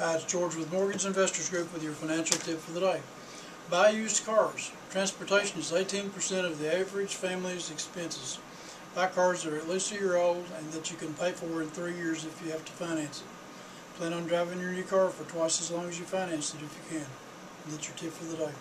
Hi, it's George with Mortgage Investors Group with your financial tip for the day. Buy used cars. Transportation is eighteen percent of the average family's expenses. Buy cars that are at least a year old and that you can pay for in three years if you have to finance it. Plan on driving your new car for twice as long as you finance it if you can. And that's your tip for the day.